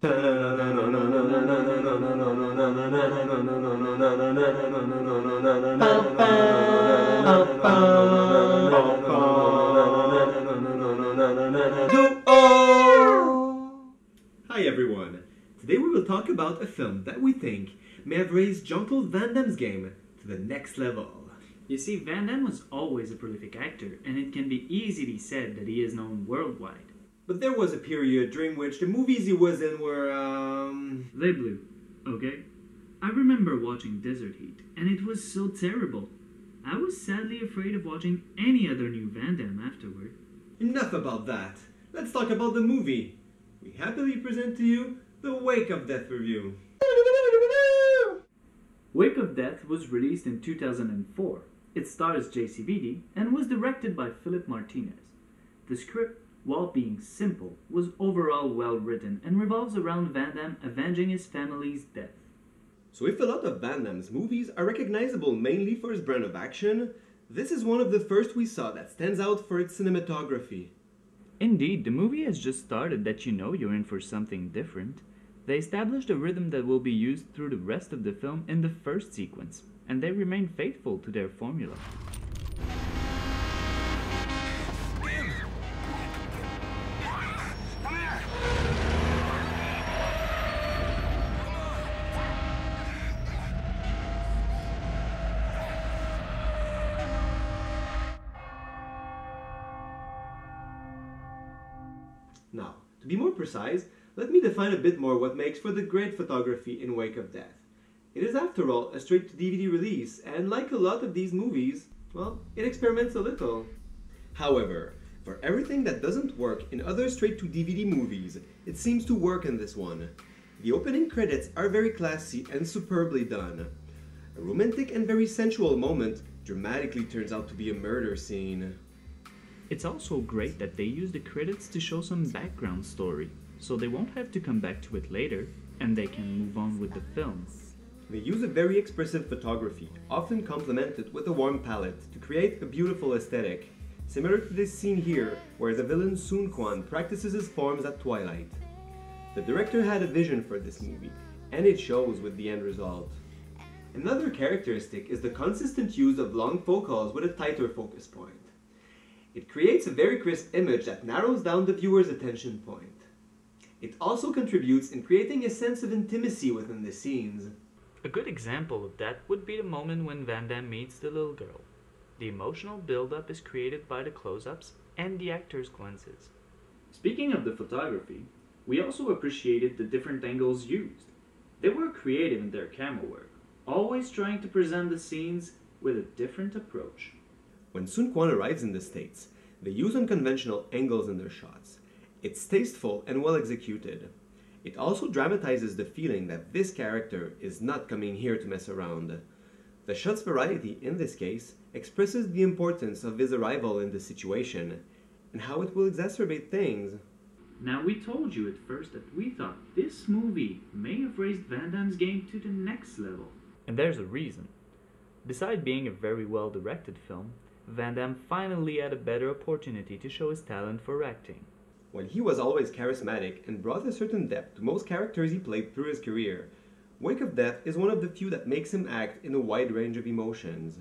Hi everyone! Today we will talk about a film that we think may have raised Jean-Claude Van Damme's game to the next level. You see, Van Damme was always a prolific actor, and it can be easily said that he is known worldwide. But there was a period during which the movies he was in were, um... They blew, okay? I remember watching Desert Heat, and it was so terrible. I was sadly afraid of watching any other new Van Damme afterward. Enough about that. Let's talk about the movie. We happily present to you the Wake of Death review. Wake of Death was released in 2004. It stars JCVD and was directed by Philippe Martinez. The script, while being simple, was overall well written and revolves around Van Damme avenging his family's death. So if a lot of Van Damme's movies are recognizable mainly for his brand of action, this is one of the first we saw that stands out for its cinematography. Indeed, the movie has just started that you know you're in for something different. They established a rhythm that will be used through the rest of the film in the first sequence, and they remain faithful to their formula. Now, to be more precise, let me define a bit more what makes for the great photography in Wake of Death. It is, after all, a straight to DVD release, and like a lot of these movies, well, it experiments a little. However, for everything that doesn't work in other straight to DVD movies, it seems to work in this one. The opening credits are very classy and superbly done. A romantic and very sensual moment dramatically turns out to be a murder scene. It's also great that they use the credits to show some background story, so they won't have to come back to it later, and they can move on with the film. They use a very expressive photography, often complemented with a warm palette, to create a beautiful aesthetic, similar to this scene here, where the villain Sun Quan practices his forms at twilight. The director had a vision for this movie, and it shows with the end result. Another characteristic is the consistent use of long focals with a tighter focus point. It creates a very crisp image that narrows down the viewer's attention point. It also contributes in creating a sense of intimacy within the scenes. A good example of that would be the moment when Van Damme meets the little girl. The emotional build-up is created by the close-ups and the actor's glances. Speaking of the photography, we also appreciated the different angles used. They were creative in their camera work, always trying to present the scenes with a different approach. When Sun Quan arrives in the States, they use unconventional angles in their shots. It's tasteful and well executed. It also dramatizes the feeling that this character is not coming here to mess around. The shot's variety, in this case, expresses the importance of his arrival in the situation, and how it will exacerbate things. Now, we told you at first that we thought this movie may have raised Van Damme's game to the next level. And there's a reason. Besides being a very well directed film, Van Damme finally had a better opportunity to show his talent for acting. While he was always charismatic and brought a certain depth to most characters he played through his career, Wake of Death is one of the few that makes him act in a wide range of emotions.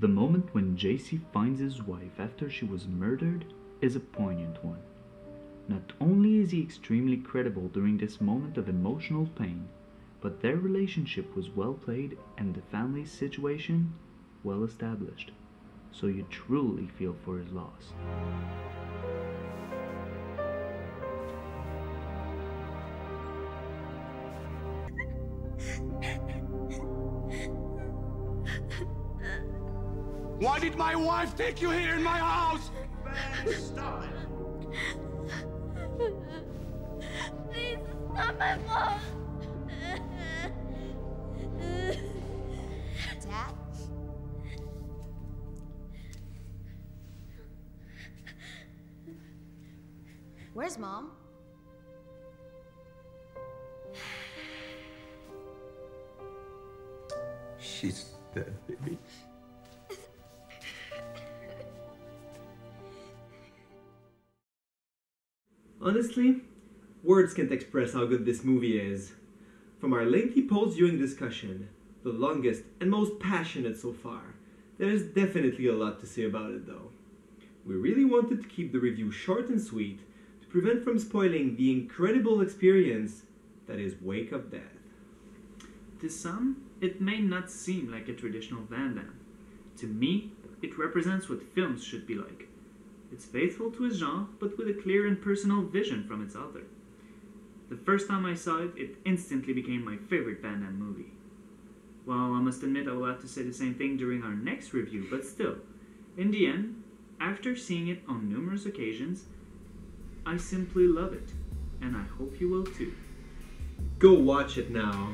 The moment when JC finds his wife after she was murdered is a poignant one. Not only is he extremely credible during this moment of emotional pain, but their relationship was well played and the family's situation well established, so you truly feel for his loss. Why did my wife take you here in my house? Stop it. Please, not my fault. Dad? Where's mom? She's dead, baby. Honestly, Words can't express how good this movie is. From our lengthy post-viewing discussion, the longest and most passionate so far, there is definitely a lot to say about it though. We really wanted to keep the review short and sweet to prevent from spoiling the incredible experience that is Wake of Death. To some, it may not seem like a traditional Van Damme. To me, it represents what films should be like. It's faithful to its genre, but with a clear and personal vision from its author. The first time I saw it, it instantly became my favorite Van Damme movie. Well, I must admit I will have to say the same thing during our next review, but still, in the end, after seeing it on numerous occasions, I simply love it, and I hope you will too. Go watch it now.